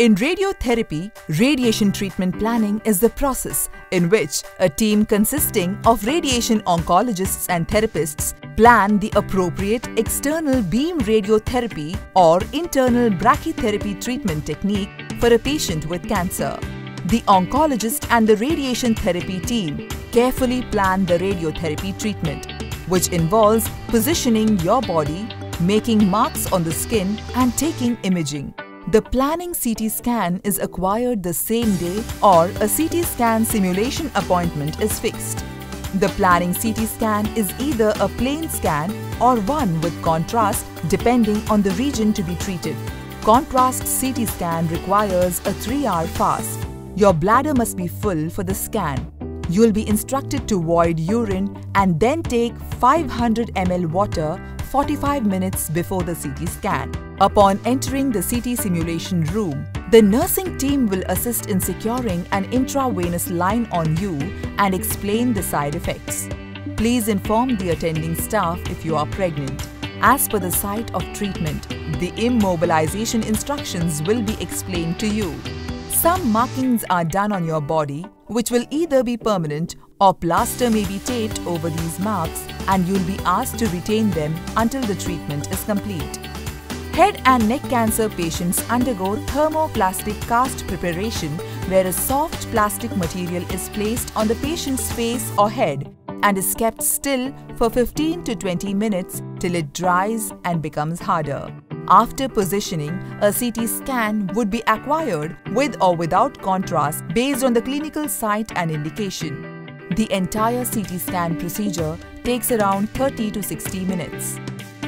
In radiotherapy, radiation treatment planning is the process in which a team consisting of radiation oncologists and therapists plan the appropriate external beam radiotherapy or internal brachytherapy treatment technique for a patient with cancer. The oncologist and the radiation therapy team carefully plan the radiotherapy treatment, which involves positioning your body, making marks on the skin and taking imaging. The planning CT scan is acquired the same day or a CT scan simulation appointment is fixed. The planning CT scan is either a plain scan or one with contrast depending on the region to be treated. Contrast CT scan requires a 3-hour fast. Your bladder must be full for the scan. You will be instructed to void urine and then take 500 ml water 45 minutes before the CT scan. Upon entering the CT simulation room, the nursing team will assist in securing an intravenous line on you and explain the side effects. Please inform the attending staff if you are pregnant. As per the site of treatment, the immobilization instructions will be explained to you. Some markings are done on your body which will either be permanent or plaster may be taped over these marks and you'll be asked to retain them until the treatment is complete. Head and neck cancer patients undergo thermoplastic cast preparation where a soft plastic material is placed on the patient's face or head and is kept still for 15 to 20 minutes till it dries and becomes harder. After positioning, a CT scan would be acquired with or without contrast based on the clinical site and indication. The entire CT scan procedure takes around 30 to 60 minutes.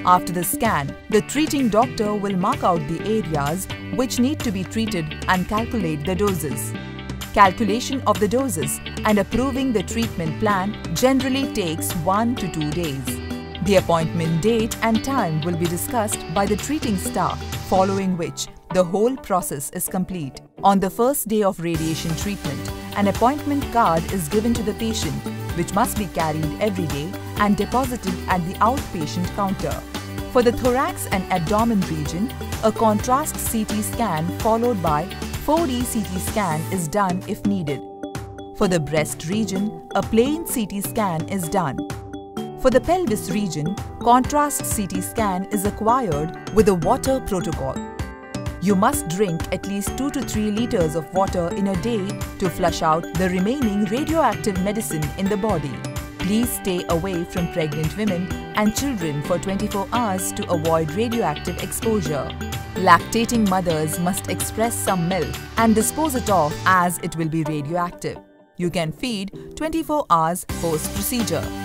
After the scan, the treating doctor will mark out the areas which need to be treated and calculate the doses. Calculation of the doses and approving the treatment plan generally takes 1 to 2 days. The appointment date and time will be discussed by the treating staff, following which the whole process is complete. On the first day of radiation treatment, an appointment card is given to the patient, which must be carried every day and deposited at the outpatient counter. For the thorax and abdomen region, a contrast CT scan followed by 4D CT scan is done if needed. For the breast region, a plain CT scan is done. For the pelvis region, contrast CT scan is acquired with a water protocol. You must drink at least 2 to 3 liters of water in a day to flush out the remaining radioactive medicine in the body. Please stay away from pregnant women and children for 24 hours to avoid radioactive exposure. Lactating mothers must express some milk and dispose it off as it will be radioactive. You can feed 24 hours post-procedure.